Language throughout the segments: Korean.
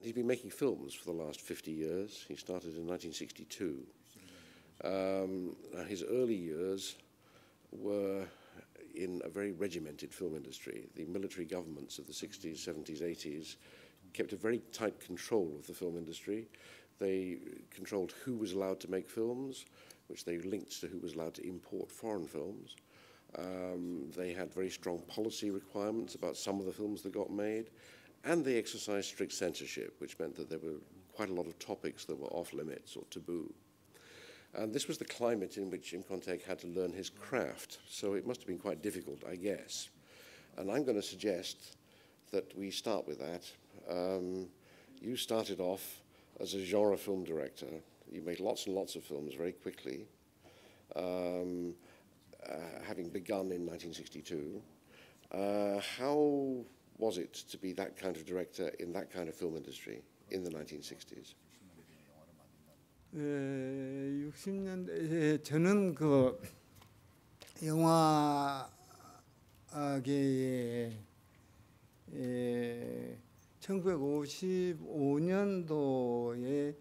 He's been making films for the last 50 years. He started in 1962. Um, his early years were in a very regimented film industry. The military governments of the 60s, 70s, 80s kept a very tight control of the film industry. They controlled who was allowed to make films, which they linked to who was allowed to import foreign films. Um, they had very strong policy requirements about some of the films that got made, and they exercised strict censorship, which meant that there were quite a lot of topics that were off limits or taboo. And this was the climate in which Imhotep had to learn his craft, so it must have been quite difficult, I guess. And I'm going to suggest that we start with that. Um, you started off as a genre film director. You made lots and lots of films very quickly, um, uh, having begun in 1962. Uh, how was it to be that kind of director in that kind of film industry in the 1960s? 에, 60년대 저는 그 영화계에 에, 1955년도에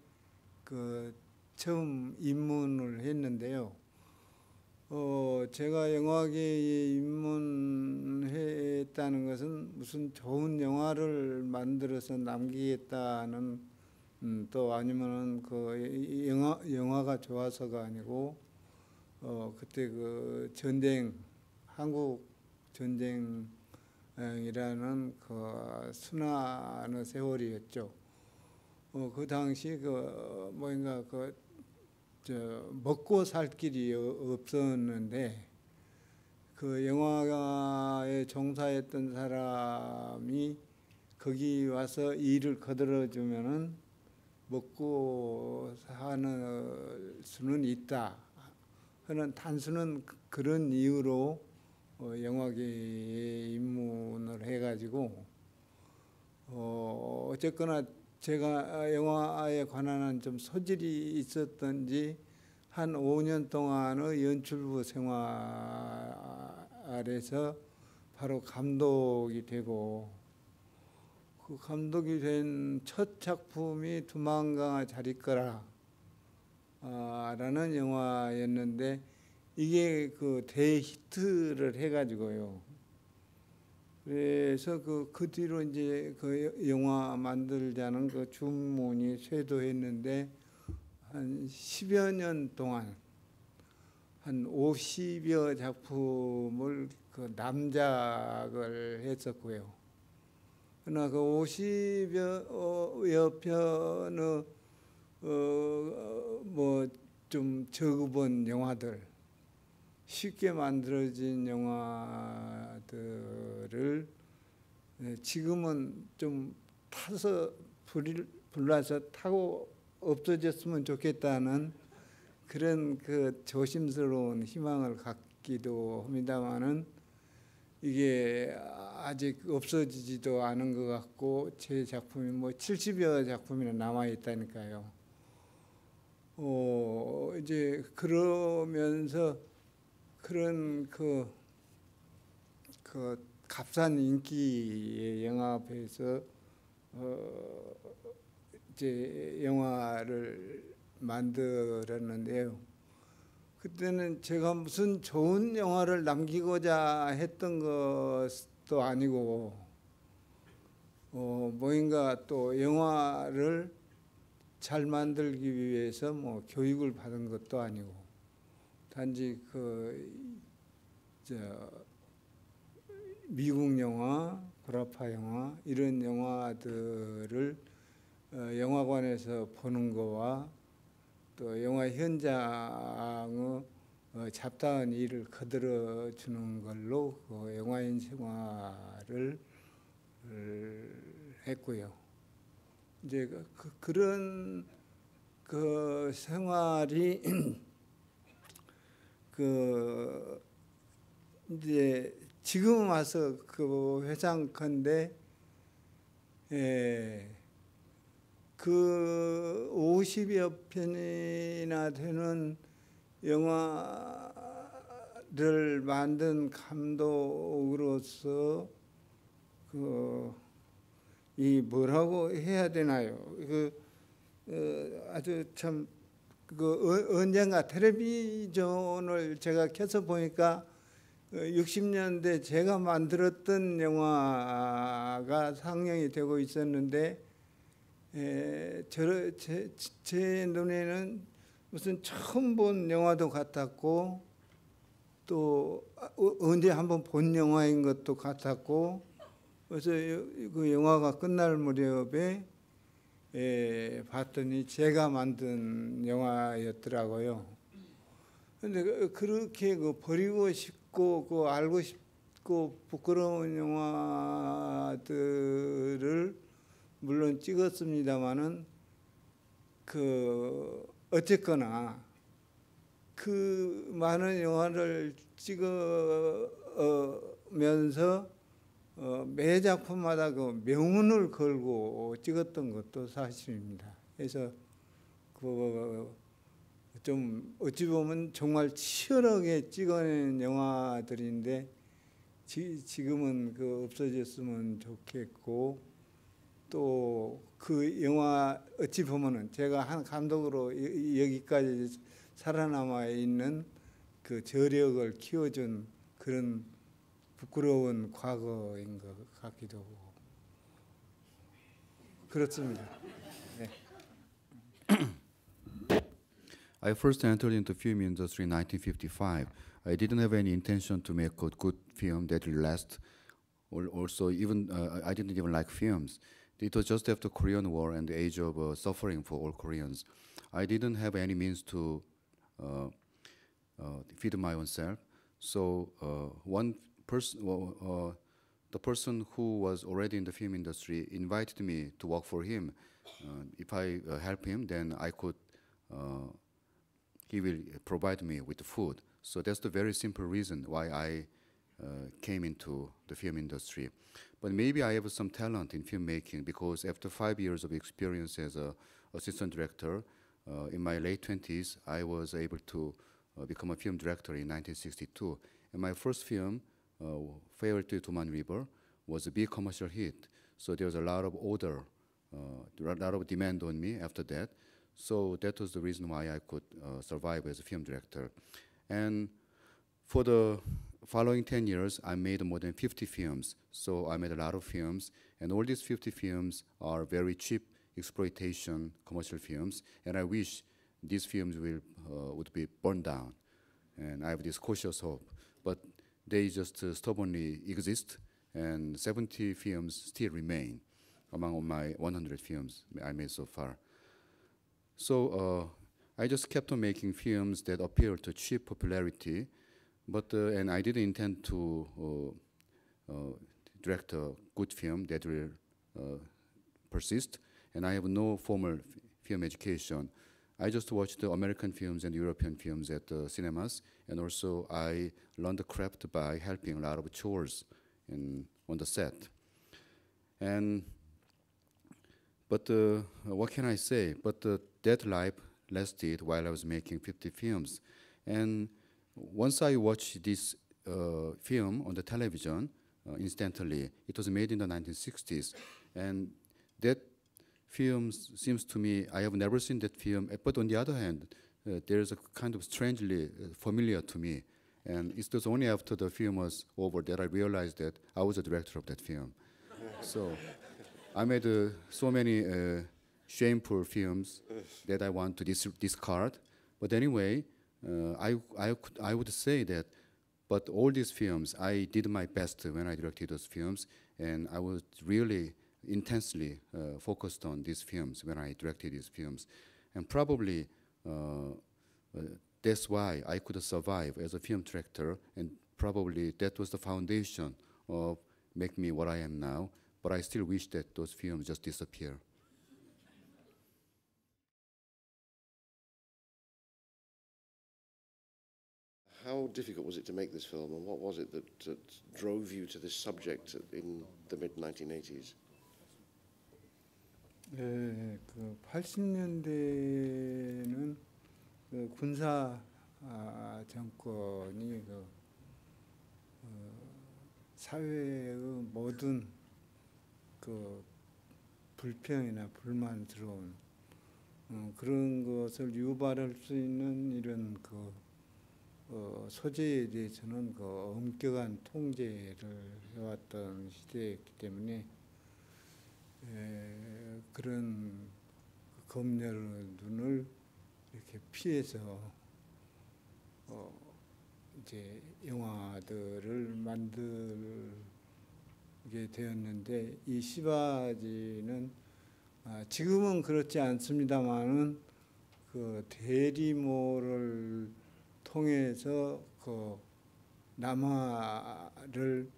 그 처음 입문을 했는데요. 어, 제가 영화계에 입문했다는 것은 무슨 좋은 영화를 만들어서 남기겠다는 음, 또 아니면은 그 영화 영화가 좋아서가 아니고 어 그때 그 전쟁 한국 전쟁이라는 그 순환의 세월이었죠. 어 그 당시 그 뭐인가 그 저 먹고 살 길이 없었는데 그 영화에 종사했던 사람이 거기 와서 일을 거들어 주면은 먹고 사는 수는 있다 하는 단순한 그런 이유로 영화계에 입문을 해가지고 어 어쨌거나 제가 영화에 관한 좀 소질이 있었던지 한 5년 동안의 연출부 생활에서 바로 감독이 되고 그 감독이 된 첫 작품이 두만강아 잘 있거라 아, 라는 영화였는데 이게 그 대히트를 해가지고요. 그래서 그, 그 뒤로 이제 그 영화 만들자는 그 주문이 쇄도했는데 한 10여 년 동안 한 50여 작품을 그 남작을 했었고요. 그러나 그 50여 편의 어, 뭐좀 적어본 영화들 쉽게 만들어진 영화들을 지금은 좀 타서 불, 불나서 타고 없어졌으면 좋겠다는 그런 그 조심스러운 희망을 갖기도 합니다만은 이게 아직 없어지지도 않은 것 같고 제 작품이 뭐 70여 작품이나 남아 있다니까요. 어 이제 그러면서 그런 그, 그 값싼 인기의 영화 앞에서 어 이제 영화를 만들었는데요. 그때는 제가 무슨 좋은 영화를 남기고자 했던 것도 아니고 어 뭐인가 또 영화를 잘 만들기 위해서 뭐 교육을 받은 것도 아니고 단지 그저 미국 영화, 구라파 영화 이런 영화들을 어 영화관에서 보는 거와 또 영화 현장의 어, 잡다한 일을 거들어 주는 걸로 그 영화인 생활을 했고요. 이제 그, 그런 그 생활이 그 이제 지금 와서 그 회장컨대 예. 그 50여 편이나 되는 영화를 만든 감독으로서 그 이 뭐라고 해야 되나요? 그 어, 아주 참 그 언젠가 텔레비전을 제가 켜서 보니까 60년대 제가 만들었던 영화가 상영이 되고 있었는데 에, 저, 제, 제 눈에는 무슨 처음 본 영화도 같았고 또 어, 언제 한번 본 영화인 것도 같았고 그래서 그 영화가 끝날 무렵에 에, 봤더니 제가 만든 영화였더라고요. 근데 그- 그렇게 그 버리고 싶고 그 알고 싶고 부끄러운 영화들을 물론 찍었습니다마는 그 어쨌거나 그 많은 영화를 찍으면서 어, 매 작품마다 그 명운을 걸고 찍었던 것도 사실입니다. 그래서 그 좀 어찌 보면 정말 치열하게 찍어낸 영화들인데 지, 지금은 그 없어졌으면 좋겠고 또 그 영화 어찌 보면은 제가 한 감독으로 여- 여기까지 살아남아 있는 그 저력을 키워준 그런 부끄러운 과거인 것 같기도 하고 그렇습니다. I first entered into film industry in 1955. I didn't have any intention to make a good film that will last. Or also, even uh, I didn't even like films. It was just after Korean War and the age of uh, suffering for all Koreans. I didn't have any means to uh, uh, feed my own self. So uh, one person, uh, the person who was already in the film industry, invited me to work for him. Uh, if I uh, help him, then I could. Uh, he will provide me with food. So that's the very simple reason why I came into the film industry. But maybe I have some talent in filmmaking because after five years of experience as a assistant director, uh, in my late 20s, I was able to uh, become a film director in 1962. And my first film, uh, Farewell to Tuman River, was a big commercial hit. So there was a lot of order, uh, a lot of demand on me after that. So that was the reason why I could uh, survive as a film director. And for the following 10 years, I made more than 50 films. So I made a lot of films, and all these 50 films are very cheap exploitation commercial films. And I wish these films will uh, would be burned down. And I have this cautious hope, but they just uh, stubbornly exist, and 70 films still remain among my 100 films I made so far. So uh, I just kept on making films that appeared to cheap popularity, but uh, and I didn't intend to direct a good film that will persist. And I have no formal film education. I just watched the American films and European films at the cinemas, and also I learned the craft by helping a lot of chores in, on the set. And but uh, what can I say? But uh, that life lasted while I was making 50 films. And once I watched this uh, film on the television, uh, instantly, it was made in the 1960s. And that film seems to me, I have never seen that film, uh, but on the other hand, uh, there's a kind of strangely uh, familiar to me. And it was only after the film was over that I realized that I was the director of that film. so I made uh, so many uh, shameful films that I want to dis- discard. But anyway, uh, I, I, could, I would say that, but all these films, I did my best when I directed those films, and I was really intensely uh, focused on these films when I directed these films. And probably uh, uh, that's why I could survive as a film director, and probably that was the foundation of make me what I am now. But I still wish that those films just disappear. How difficult was it to make this film, and what was it that, that drove you to this subject in the mid 1980s? 네, 그 80년대는 그 군사 아, 정권이 그 어, 사회의 모든 그 불평이나 불만스러운 어, 그런 것을 유발할 수 있는 이런 그 어, 소재에 대해서는 그 엄격한 통제를 해왔던 시대였기 때문에 에, 그런 그 검열의 눈을 이렇게 피해서 어, 이제 영화들을 만들게 되었는데 이 시바지는 아, 지금은 그렇지 않습니다만은 그 대리모를 통해서 그 남아를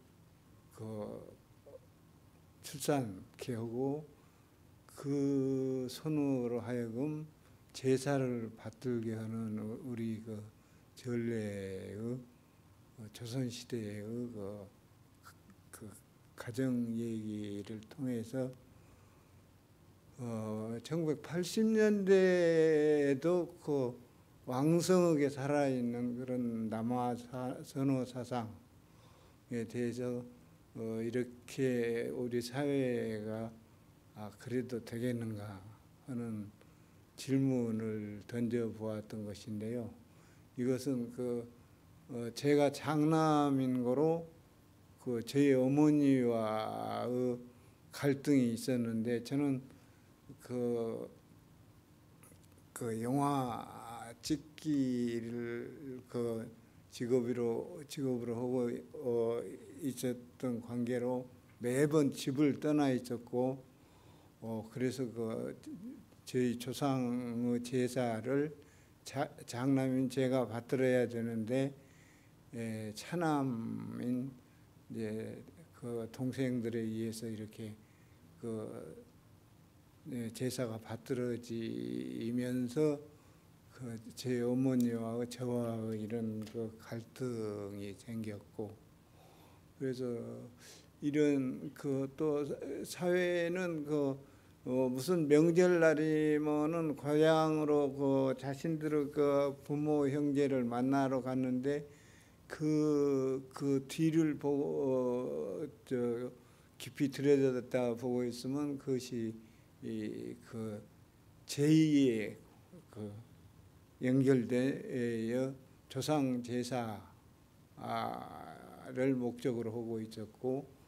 그 출산케 하고 그 손으로 하여금 제사를 받들게 하는 우리 그 전례의 어, 조선 시대의 그, 그 가정 얘기를 통해서 어, 1980년대에도 그 왕성하게 살아있는 그런 남아 사, 선호 사상에 대해서 어, 이렇게 우리 사회가 아, 그래도 되겠는가 하는 질문을 던져 보았던 것인데요. 이것은 그 어, 제가 장남인 거로 그 저희 어머니와의 갈등이 있었는데 저는 그, 그 영화 찍기를 그 직업으로 직업으로 하고 어, 있었던 관계로 매번 집을 떠나 있었고 어, 그래서 그 저희 조상의 제사를 자, 장남인 제가 받들어야 되는데 에, 차남인 이제 그 동생들에 의해서 이렇게 그 네, 제사가 받들어지면서 그 제 어머니와 저와 이런 그 갈등이 생겼고 그래서 이런 그 또 사회는 그 어, 무슨 명절날이면은 고향으로 그 자신들의 그 부모 형제를 만나러 갔는데 그, 그 뒤를 보고, 어, 저, 깊이 들여다봤다 보고 있으면 그것이 이, 그, 제2의 그 연결되어 조상 제사를 목적으로 하고 있었고,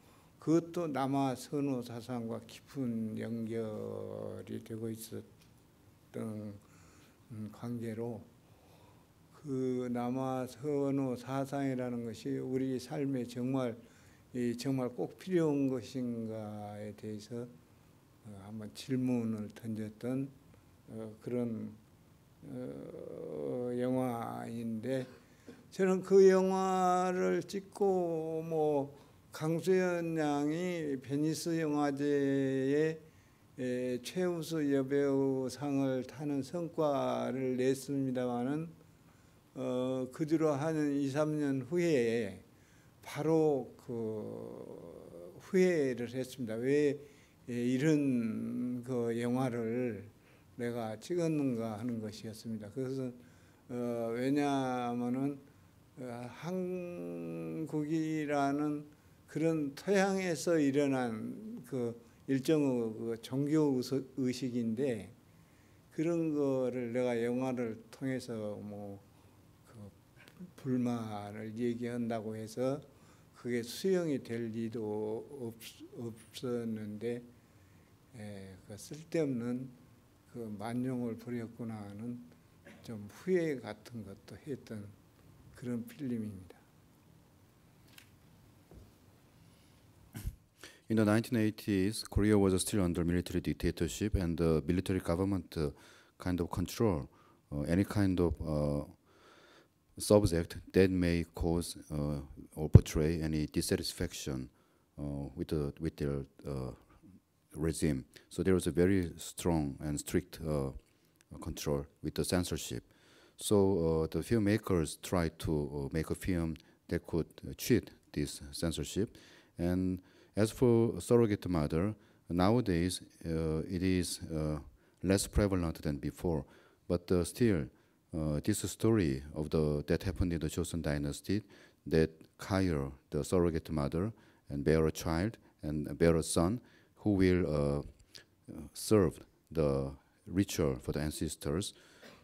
그것도 남아 선호 사상과 깊은 연결이 되고 있었던 음, 관계로 그 남아 선호 사상이라는 것이 우리 삶에 정말 이 정말 꼭 필요한 것인가에 대해서 어, 한번 질문을 던졌던 어, 그런 어, 영화인데 저는 그 영화를 찍고 뭐 강수연 양이 베니스 영화제에 에, 최우수 여배우 상을 타는 성과를 냈습니다마는 어, 그 뒤로 한 2, 3년 후에 바로 그 후회를 했습니다. 왜 이런 그 영화를 내가 찍었는가 하는 것이었습니다. 그것은 어, 왜냐하면은 어, 한국이라는 그런 토양에서 일어난 그 일정의 그 종교 의식인데 그런 거를 내가 영화를 통해서 뭐 그 불만을 얘기한다고 해서 그게 수용이 될 리도 없, 없었는데 에, 그 쓸데없는 그 만용을 부렸구나 하는 좀 후회 같은 것도 했던 그런 필름입니다. In the 1980s, Korea was still under military dictatorship, and the military government uh, kind of control uh, any kind of uh, subject that may cause uh, or portray any dissatisfaction uh, with the with their uh, regime. So there was a very strong and strict control with the censorship. So the filmmakers tried to make a film that could cheat this censorship, and as for surrogate mother, nowadays uh, it is uh, less prevalent than before, but uh, still, this story of the that happened in the Joseon dynasty, that Kair, the surrogate mother, and bear a child and bear a son, who will uh, served the ritual for the ancestors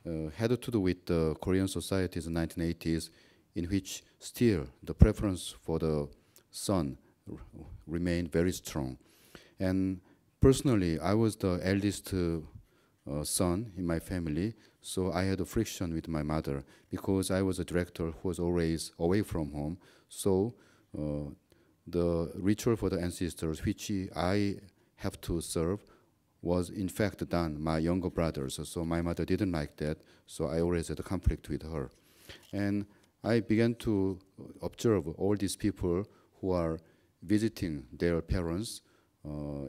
uh, had to do with the Korean the 1980s, in which still the preference for the son remained very strong. And personally, I was the eldest uh, uh, son in my family, so I had a friction with my mother because I was a director who was always away from home. So uh, the ritual for the ancestors, which I have to serve, was in fact done my younger brothers. So my mother didn't like that, so I always had a conflict with her. And I began to observe all these people who are visiting their parents uh,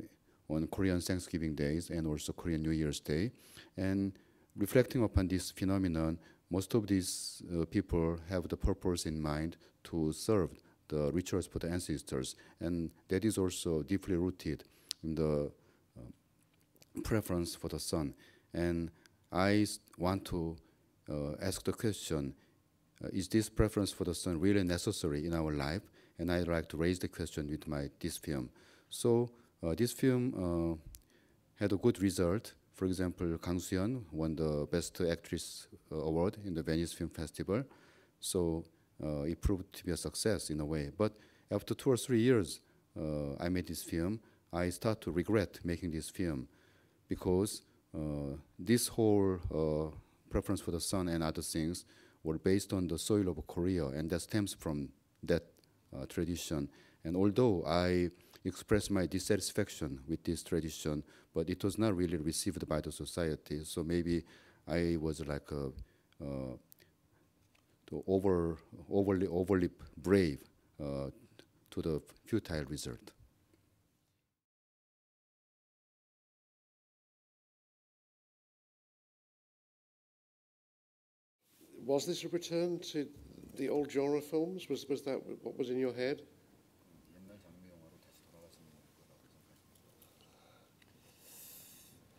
on Korean Thanksgiving days and also Korean New Year's Day. And reflecting upon this phenomenon, most of these uh, people have the purpose in mind to serve the rituals for the ancestors, and that is also deeply rooted the uh, preference for the son. And I want to uh, ask the question: uh, Is this preference for the son really necessary in our life? And I'd like to raise the question with my this film. So this film had a good result. For example, Kang Soo-yeon won the Best Actress award in the Venice Film Festival. So uh, it proved to be a success in a way. But after two or three years, uh, I made this film. I start to regret making this film because uh, this whole uh, preference for the sun and other things were based on the soil of Korea, and that stems from that uh, tradition. And although I expressed my dissatisfaction with this tradition, but it was not really received by the society. So maybe I was like a, uh, over overly overly brave uh, to the futile result. Was this a return to the old genre films? Was, was that what was in your head?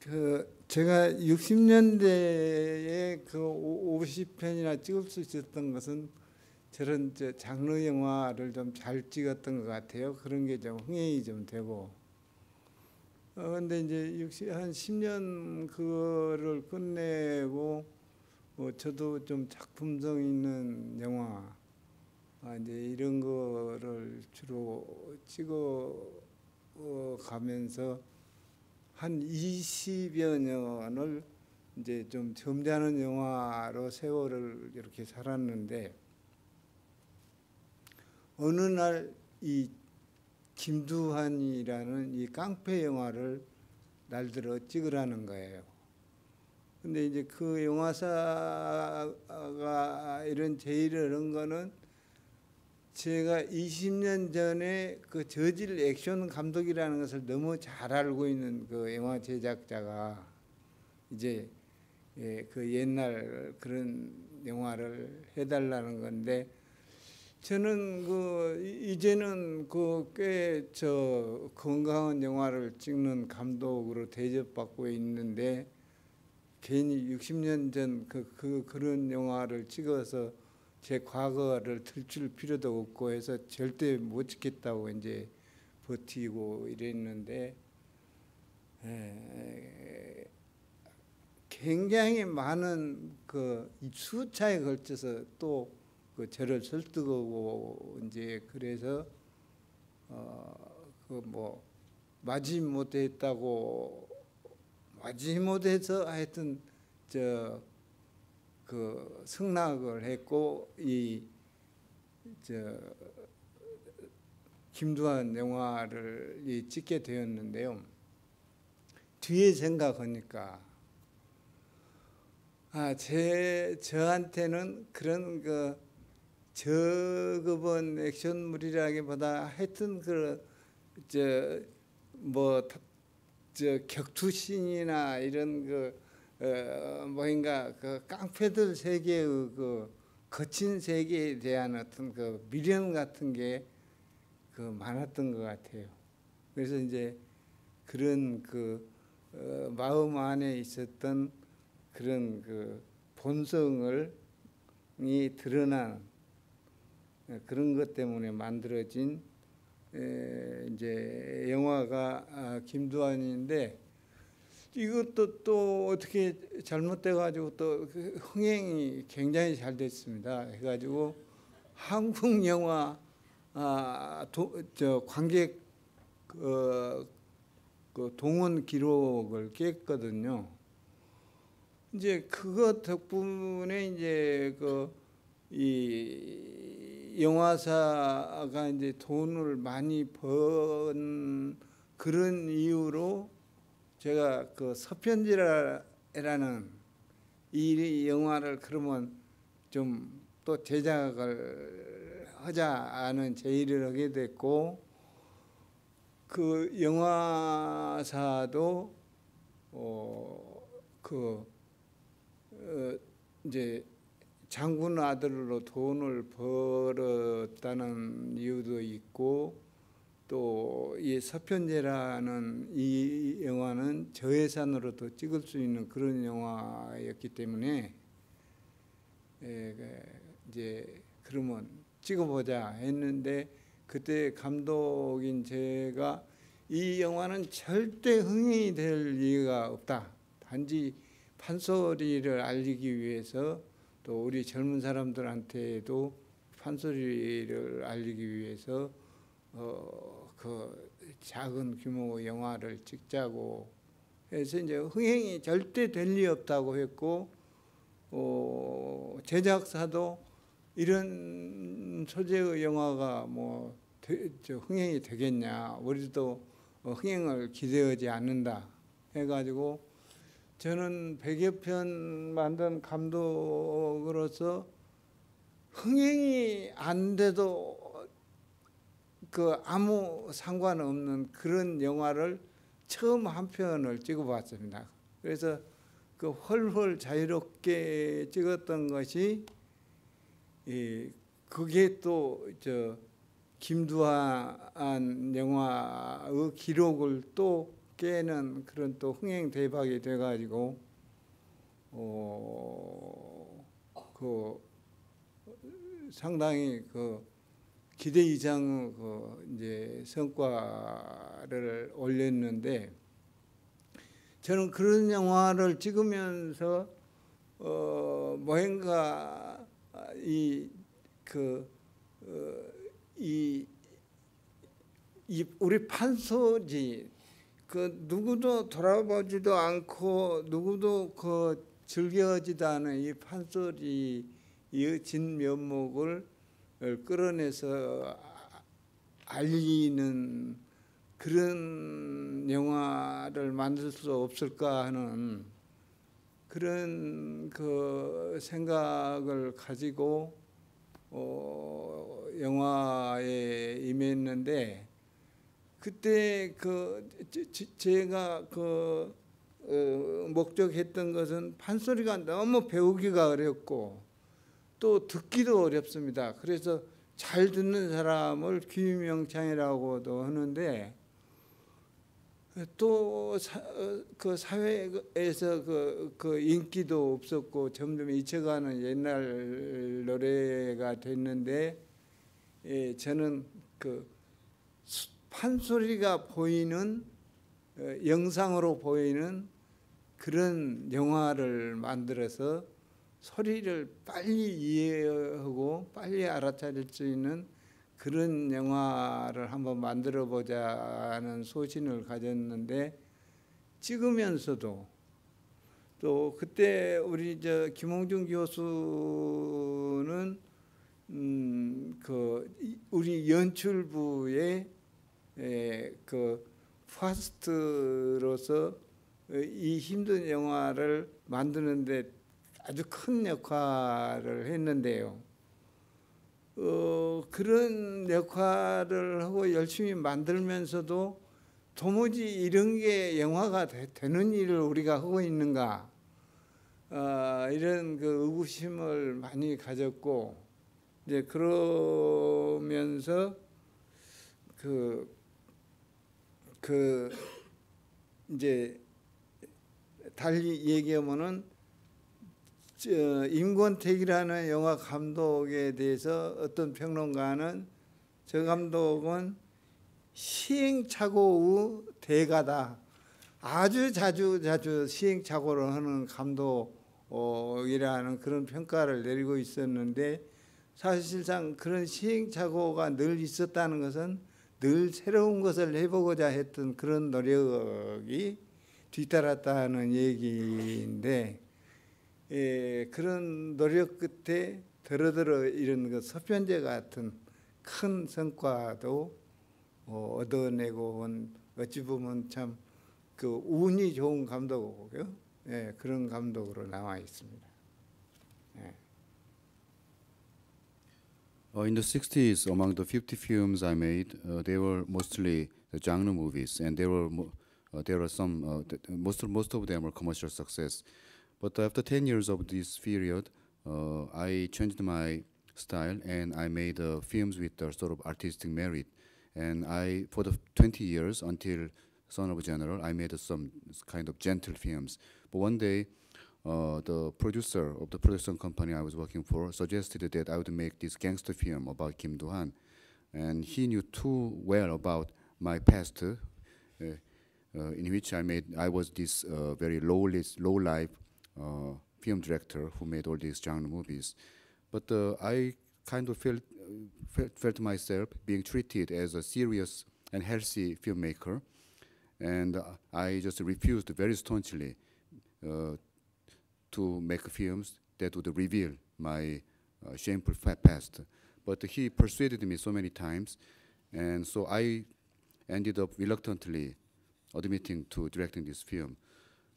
그 제가 60년대에 그 50편이나 찍을 수 있었던 것은 저런 저 장르 영화를 좀 잘 찍었던 것 같아요. 그런 게 좀 흥행이 좀 되고. 어 근데 이제 60, 한 10년 그거를 끝내고 어, 저도 좀 작품성 있는 영화 아, 이제 이런 거를 주로 찍어 어, 가면서 한 20여 년을 이제 좀 점잖은 영화로 세월을 이렇게 살았는데 어느 날 이 김두한이라는 이 깡패 영화를 날들어 찍으라는 거예요. 근데 이제 그 영화사가 이런 제의를 하는 거는 제가 20년 전에 그 저질 액션 감독이라는 것을 너무 잘 알고 있는 그 영화 제작자가 이제 예, 그 옛날 그런 영화를 해달라는 건데 저는 그 이- 이제는 그 꽤 저 건강한 영화를 찍는 감독으로 대접받고 있는데 괜히 60년 전 그 그 그런 영화를 찍어서 제 과거를 들출 필요도 없고 해서 절대 못 찍겠다고 이제 버티고 이랬는데 에, 굉장히 많은 그 수차에 걸쳐서 또 그 저를 설득하고 이제 그래서 어 그 뭐 마지 못했다고 마지 못해서 하여튼 저 그 승낙을 했고 이 저 김두한 영화를 이 찍게 되었는데요. 뒤에 생각하니까 아 제 저한테는 그런 그 저급은 액션물이라기보다 하여튼 그저뭐 저 격투신이나 이런 그 어, 뭐인가 그 깡패들 세계의 그 거친 세계에 대한 어떤 그 미련 같은 게 그 많았던 것 같아요. 그래서 이제 그런 그 어, 마음 안에 있었던 그런 그 본성을 이 드러난 어, 그런 것 때문에 만들어진 에, 이제 영화가 아, 김두한인데 이것도 또 어떻게 잘못돼 가지고 또그 흥행이 굉장히 잘 됐습니다. 해가지고 한국 영화 아저 관객 어, 그 동원 기록을 깼거든요. 이제 그것 덕분에 이제 그이 영화사가 이제 돈을 많이 번 그런 이유로 제가 그 서편지라는 이 영화를 그러면 좀 또 제작을 하자는 제의를 하게 됐고 그 영화사도 어그 어, 이제 장군 아들로 돈을 벌었다는 이유도 있고 또 이 서편제라는 이 영화는 저예산으로도 찍을 수 있는 그런 영화였기 때문에 에, 그 이제 그러면 찍어보자 했는데 그때 감독인 제가 이 영화는 절대 흥행이 될 리가 없다. 단지 판소리를 알리기 위해서 또 우리 젊은 사람들한테도 판소리를 알리기 위해서 어, 그 작은 규모 영화를 찍자고 해서 이제 흥행이 절대 될 리 없다고 했고 어, 제작사도 이런 소재의 영화가 뭐 되, 저 흥행이 되겠냐 우리도 어, 흥행을 기대하지 않는다 해가지고 저는 100여 편 만든 감독으로서 흥행이 안 돼도 그 아무 상관없는 그런 영화를 처음 한 편을 찍어봤습니다. 그래서 그 헐헐 자유롭게 찍었던 것이 이 그게 또 저 김두한 영화의 기록을 또 깨는 그런 또 흥행 대박이 돼가지고 어 그 상당히 그 기대 이상 그 이제 성과를 올렸는데 저는 그런 영화를 찍으면서 어 뭔가 이그 어, 이, 이 우리 판소지 그 누구도 돌아보지도 않고 누구도 그 즐겨지도 않은 이 판소리의 진면목을 끌어내서 알리는 그런 영화를 만들 수 없을까 하는 그런 그 생각을 가지고 어, 영화에 임했는데 그때 그 제- 제가 그 어, 목적했던 것은 판소리가 너무 배우기가 어렵고 또 듣기도 어렵습니다. 그래서 잘 듣는 사람을 귀명창이라고도 하는데 또 그 사회에서 그, 그 인기도 없었고 점점 잊혀가는 옛날 노래가 됐는데 예, 저는 그 수- 판소리가 보이는 어, 영상으로 보이는 그런 영화를 만들어서 소리를 빨리 이해하고 빨리 알아차릴 수 있는 그런 영화를 한번 만들어 보자는 소신을 가졌는데 찍으면서도 또 그때 우리 저 김홍준 교수는 음그 우리 연출부의 에, 그 파스트로서 이 힘든 영화를 만드는데 아주 큰 역할을 했는데요. 어, 그런 역할을 하고 열심히 만들면서도 도무지 이런 게 영화가 되, 는 일을 우리가 하고 있는가 어, 이런 그 의구심을 많이 가졌고 이제 그러면서 그, 그 이제 달리 얘기하면은 저 임권택이라는 영화 감독에 대해서 어떤 평론가는 저 감독은 시행착오의 대가다. 아주 자주 자주 시행착오를 하는 감독이라는 그런 평가를 내리고 있었는데 사실상 그런 시행착오가 늘 있었다는 것은 늘 새로운 것을 해보고자 했던 그런 노력이 뒤따랐다는 얘기인데 예, 그런 노력 끝에 더러더러 이런 그 서편제 같은 큰 성과도 어, 얻어내고 온 어찌 보면 참 그 운이 좋은 감독이고요. 예, 그런 감독으로 나와 있습니다. Uh, in the 60s, among the 50 films I made, uh, they were mostly the genre movies, and there were uh, there are some uh, most most of them were commercial success. But after 10 years of this period, uh, I changed my style and I made uh, films with a sort of artistic merit. And I, for the 20 years until Son of a General, I made some kind of gentle films. But one day, uh, the producer of the production company I was working for suggested that I would make this gangster film about Kim Do-han, and he knew too well about my past, uh, uh, in which I made I was this uh, very low low life uh, film director who made all these genre movies, but I kind of felt, felt felt myself being treated as a serious and healthy filmmaker, and I just refused very staunchly. To make films that would reveal my uh, shameful past. But he persuaded me so many times, and so I ended up reluctantly admitting to directing this film.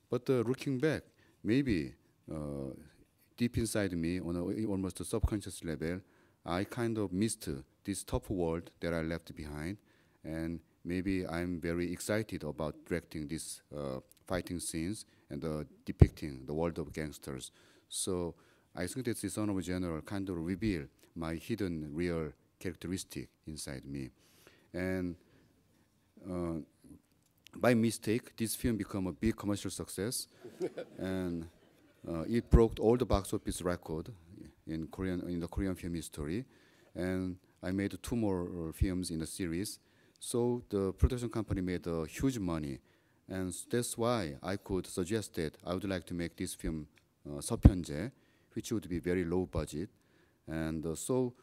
But uh, looking back, maybe uh, deep inside me, on a, almost a subconscious level, I kind of missed this tough world that I left behind, and maybe I'm very excited about directing these uh, fighting scenes and uh, depicting the world of gangsters. So I think that Son of General kind of reveal my hidden real characteristic inside me, and uh, by mistake, this film became a big commercial success, and uh, it broke all the box office record in Korean in the Korean film history, and I made two more uh, films in the series. So the production company made uh, huge money, and that's why I could suggest that I would like to make this film uh, Seopyeonje, which would be very low budget. And uh, so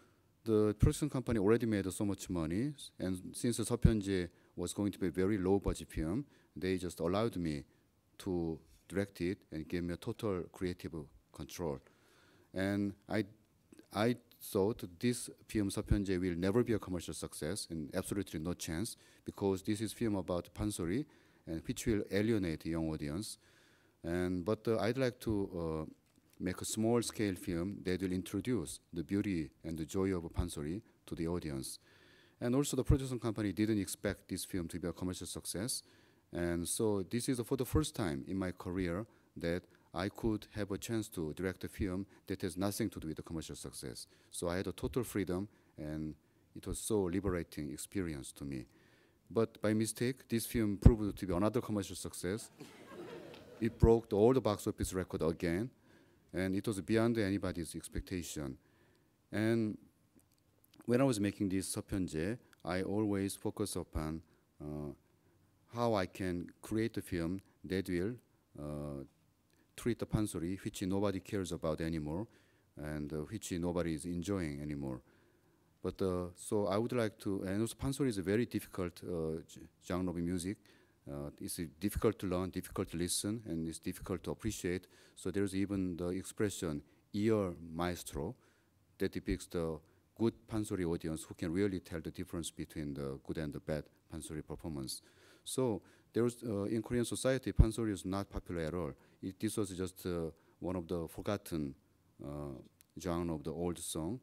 the production company already made uh, so much money, and since uh, Seopyeonje was going to be a very low budget film, they just allowed me to direct it and gave me a total creative control. And I, I thought this film Seopyeonje will never be a commercial success, and absolutely no chance, because this is film about pansori, and which will alienate young audience. And but uh, I'd like to uh, make a small scale film that will introduce the beauty and the joy of pansori to the audience. And also the production company didn't expect this film to be a commercial success. And so this is for the first time in my career that I could have a chance to direct a film that has nothing to do with the commercial success. So I had a total freedom and it was so liberating experience to me. But by mistake, this film proved to be another commercial success. it broke the old box office record again, and it was beyond anybody's expectation. And when I was making this Sopyeonje, I always focus upon uh, how I can create a film that will uh, treat the pansori, which nobody cares about anymore, and uh, which nobody is enjoying anymore. But uh, so I would like to, and also pansori is a very difficult uh, genre of music. Uh, it's difficult to learn, difficult to listen, and it's difficult to appreciate. So there's even the expression "ear maestro" that depicts the good pansori audience who can really tell the difference between the good and the bad pansori performance. So there was uh, in Korean society, pansori is not popular at all. It, this was just uh, one of the forgotten uh, genre of the old song.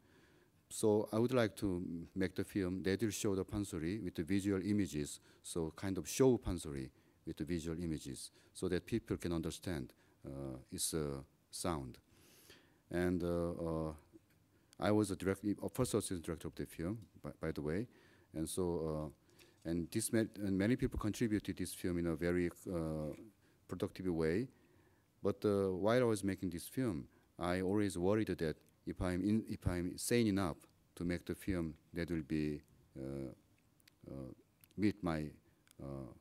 So I would like to make the film that will show the pansori with the visual images. So kind of show pansori with the visual images, so that people can understand uh, its uh, sound. And uh, uh, I was a direct, a first assistant director of the film, by, by the way, and so uh, and this and many people contributed this film in a very uh, productive way. But uh, while I was making this film, I always worried that if I'm in, if I'm sane enough to make the film that will be uh, uh, meet my uh,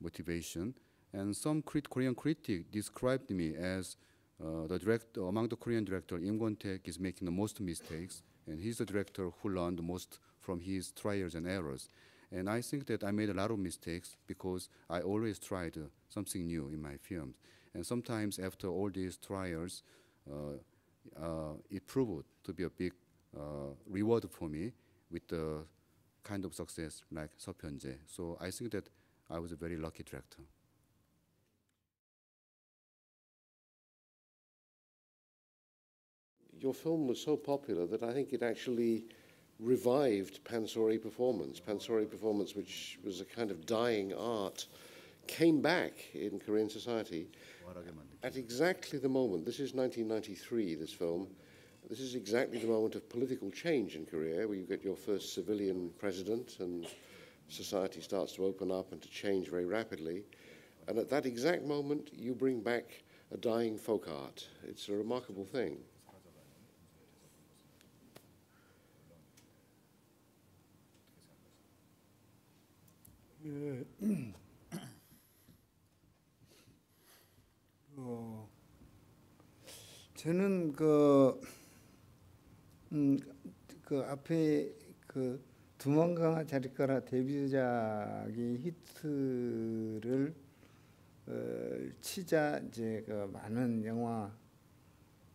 motivation, And some crit- Korean critic described me as the director among the Korean director. Im Kwon-taek is making the most mistakes, and he's the director who learned the most from his trials and errors. And I think that I made a lot of mistakes because I always tried uh, something new in my films. And sometimes after all these trials, uh, uh, it proved to be a big uh, reward for me with the kind of success like Seopyeonje. So I think that I was a very lucky director. Your film was so popular that I think it actually revived Pansori performance. Pansori performance, which was a kind of dying art, came back in Korean society at exactly the moment. This is 1993, this film. This is exactly the moment of political change in Korea, where you get your first civilian president and society starts to open up and to change very rapidly. And at that exact moment, you bring back a dying folk art. It's a remarkable thing. Uh, 저는 그, 음, 그 앞에 그 두만강아 자리가라 데뷔작이 히트를 어, 치자 이제 그 많은 영화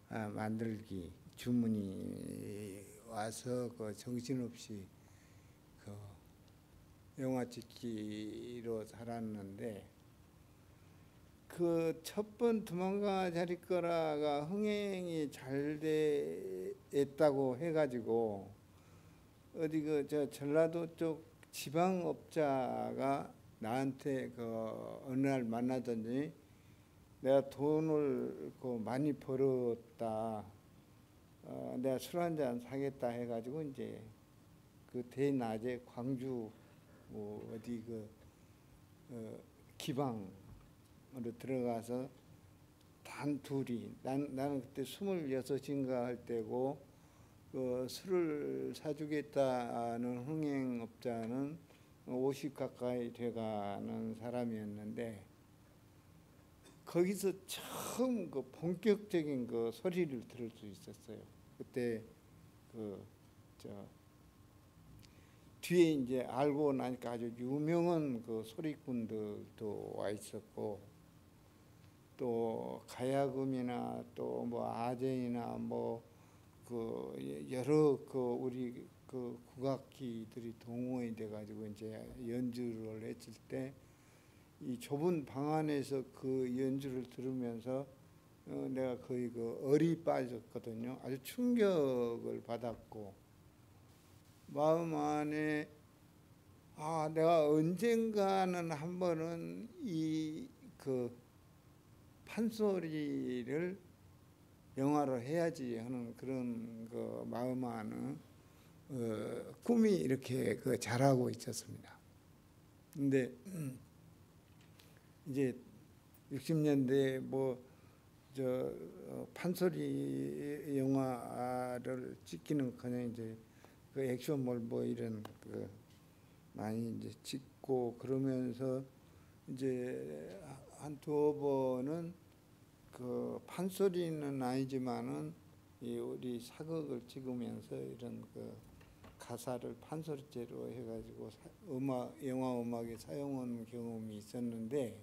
아, 만들기 주문이 와서 그 정신없이 그 영화 찍기로 살았는데 그 첫번 두만강아 자리거라가 흥행이 잘 됐다고 해가지고 어디 그 저 전라도 쪽 지방 업자가 나한테 그 어느 날 만나더니 내가 돈을 그 많이 벌었다. 어, 내가 술 한 잔 사겠다 해가지고 이제 그 대낮에 광주 뭐 어디 그 어, 기방 으로 들어가서 단 둘이 난, 나는 그때 스물여섯인가 할 때고 그 술을 사주겠다는 흥행업자는 50 가까이 돼가는 사람이었는데 거기서 처음 그 본격적인 그 소리를 들을 수 있었어요. 그때 그 저 뒤에 이제 알고 나니까 아주 유명한 그 소리꾼들도 와 있었고 또 가야금이나 또 뭐 아쟁이나 뭐 그 여러 그 우리 그 국악기들이 동호회 돼 가지고 이제 연주를 했을 때 이 좁은 방 안에서 그 연주를 들으면서 어 내가 거의 그 얼이 빠졌거든요. 아주 충격을 받았고 마음 안에 아 내가 언젠가는 한 번은 이그 판소리를 영화로 해야지 하는 그런 그 마음 안에 어, 꿈이 이렇게 그 자라고 있었습니다. 근데 이제 60년대 뭐저 어, 판소리 영화를 찍기는커녕 이제 그 액션몰 뭐 이런 그 많이 이제 찍고 그러면서 이제 한 두어 번은 그 판소리는 아니지만은 이 우리 사극을 찍으면서 이런 그 가사를 판소리제로 해가지고 사, 음악 영화 음악에 사용한 경험이 있었는데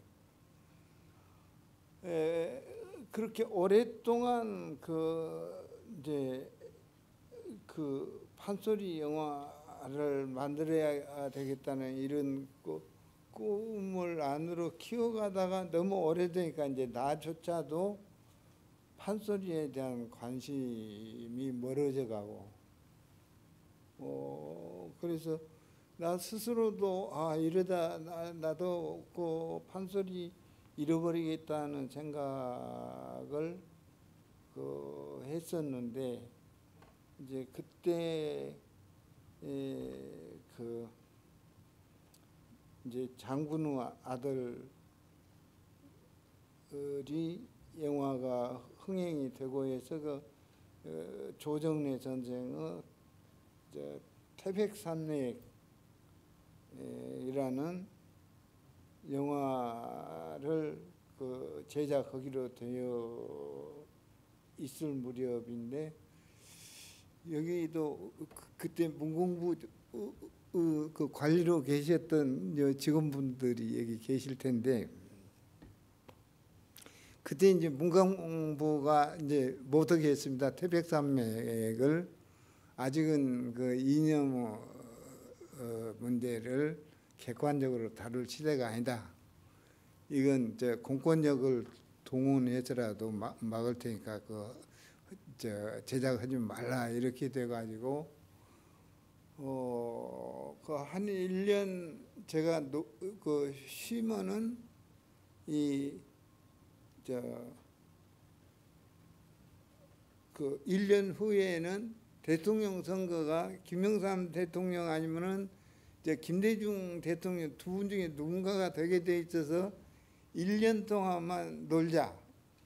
에, 그렇게 오랫동안 그 이제 그 판소리 영화를 만들어야 되겠다는 이런 그 꿈을 안으로 키워가다가 너무 오래되니까 이제 나조차도 판소리에 대한 관심이 멀어져 가고. 어 그래서 나 스스로도 아 이러다 나, 나도 그 판소리 잃어버리겠다는 생각을 그 했었는데 이제 그때 에, 그 이제 장군우 아들이 영화가 흥행이 되고 해서 그 어, 조정래 전쟁의 태백산맥이라는 영화를 그 제작하기로 되어 있을 무렵인데 여기도 그- 그때 문공부 어, 어, 그 관리로 계셨던 여 직원분들이 여기 계실 텐데 그때 이제 문광부가 이제 못하게 했습니다. 태백산맥을 아직은 그 이념 어, 문제를 객관적으로 다룰 시대가 아니다. 이건 저 공권력을 동원해서라도 막, 막을 테니까 그 저 제작하지 말라 이렇게 돼 가지고 어 그한 1년 제가 노, 그 쉬면은 이 저 그 1년 후에는 대통령 선거가 김영삼 대통령 아니면은 이제 김대중 대통령 두 분 중에 누군가가 되게 돼 있어서 1년 동안만 놀자.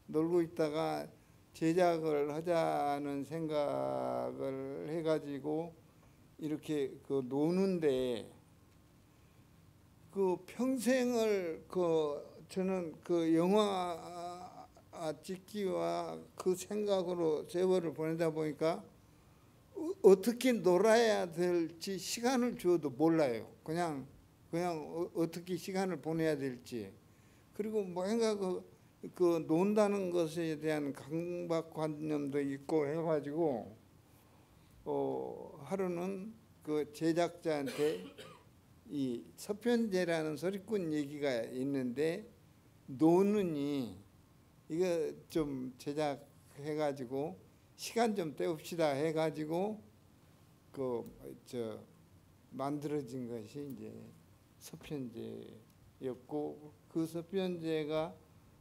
놀고 있다가 제작을 하자는 생각을 해 가지고 이렇게 그 노는데 그 평생을 그 저는 그 영화 찍기와 그 생각으로 세월을 보내다 보니까 어- 어떻게 놀아야 될지 시간을 주어도 몰라요. 그냥 그냥 어, 어떻게 시간을 보내야 될지 그리고 뭔가 그, 그 논다는 것에 대한 강박관념도 있고 해가지고 어 하루는 그 제작자한테 이 서편제라는 소리꾼 얘기가 있는데 노는이 이거 좀 제작해가지고 시간 좀 때웁시다 해가지고 그 저 만들어진 것이 이제 서편제였고 그 서편제가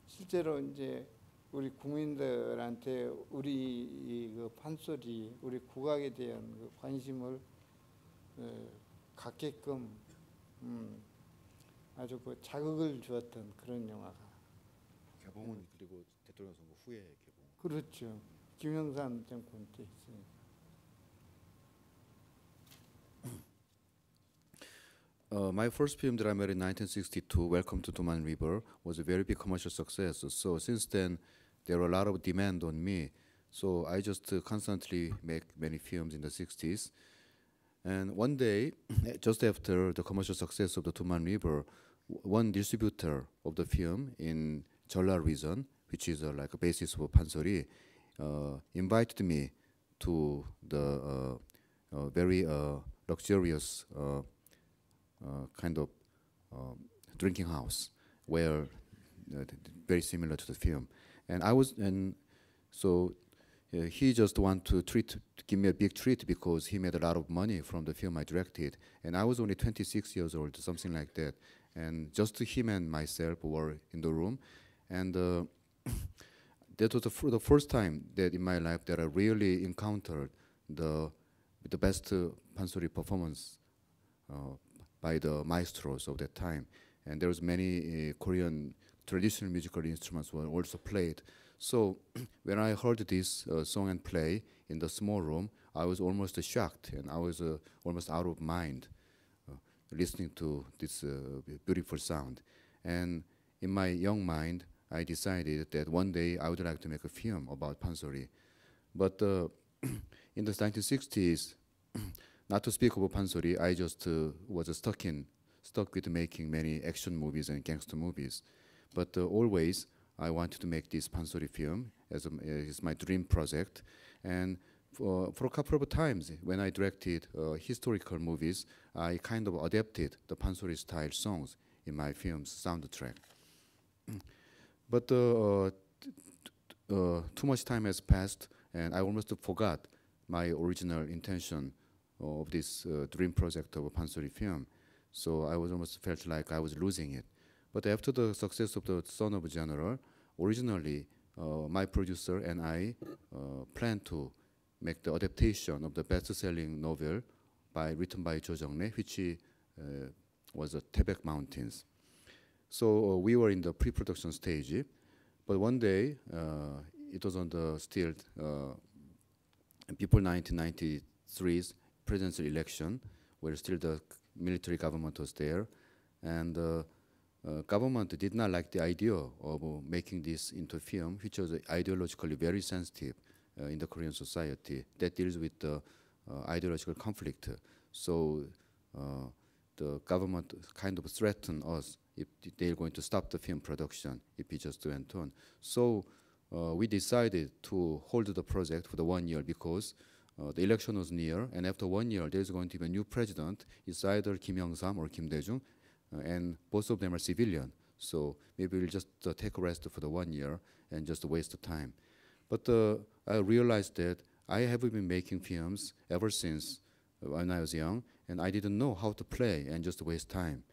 실제로 이제 우리 국민들한테 우리 이그 판소리, 우리 국악에 대한 그 관심을 어, 갖게끔 음, 아주 그 자극을 주었던 그런 영화가 개봉은 그리고 대통령 선거 후에 개봉. 그렇죠. 김영삼 정권 때 있으니까. Uh, my first film that I made in 1962, Welcome to Tuman River, was a very big commercial success. So since then, there were a lot of demand on me. So I just uh, constantly make many films in the 60s. And one day, just after the commercial success of the Tuman River, one distributor of the film in Jeolla region, which is uh, like a basis for Pansori, uh, invited me to the uh, uh, very uh, luxurious kind of um, drinking house where very similar to the film and i was and so uh, he just want to treat give me a big treat because he made a lot of money from the film i directed. And i was only 26 years old something like that. And just him and myself were in the room. And uh, that was the, the first time that in my life that i really encountered the the best uh, pansori performance uh, by the maestros of that time, and there was many uh, Korean traditional musical instruments were also played. So when I heard this uh, song and play in the small room, I was almost shocked, and I was uh, almost out of mind uh, listening to this uh, beautiful sound. And in my young mind, I decided that one day I would like to make a film about pansori. But uh, in the 1960s, not to speak of pansori, I just uh, was stuck in stuck with making many action movies and gangster movies. But uh, always I wanted to make this pansori film as a, as my dream project. And for, for a couple of times when I directed uh, historical movies, I kind of adapted the pansori style songs in my film's soundtrack. but uh, uh, uh, too much time has passed, and I almost forgot my original intention of this uh, dream project of a Pansori film. So I was almost felt like I was losing it. But after the success of the Son of General, originally uh, my producer and I uh, planned to make the adaptation of the best-selling novel by written by Jo Jung-rae, which uh, was the Tebek Mountains. So uh, we were in the pre-production stage, but one day uh, it was on the still uh, before 1993's presidential election, where still the military government was there, and uh, government did not like the idea of uh, making this into a film, which was ideologically very sensitive uh, in the Korean society that deals with the uh, ideological conflict. So uh, the government kind of threatened us if they're going to stop the film production if it just went on. So uh, we decided to hold the project for the one year because the election was near, and after one year, there's going to be a new president. It's either Kim Young-sam or Kim Dae-jung, and both of them are civilian. So maybe we'll just uh, take a rest for the one year and just waste the time. But uh, I realized that I have been making films ever since uh, when I was young, and I didn't know how to play and just waste time.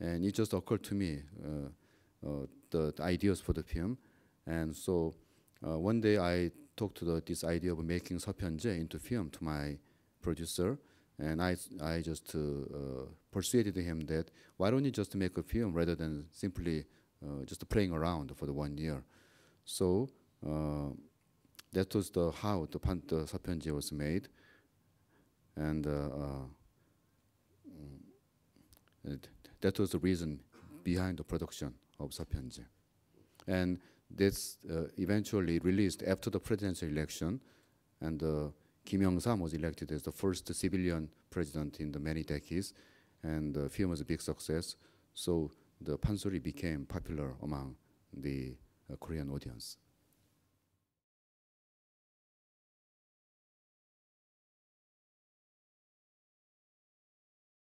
And it just occurred to me uh, uh, the, the, ideas for the film. And so uh, one day I talked to the, this idea of making Seopyeonje into film to my producer, and I, I just uh, uh, persuaded him that why don't you just make a film rather than simply uh, just playing around for the one year. So that was the how the, pan, the was made. And mm, that was the reason behind the production of Sapyonji. And this uh, eventually released after the presidential election, and Kim Young-sam was elected as the first civilian president in the many decades, and the film was a big success. So the Pansori became popular among the uh, Korean audience.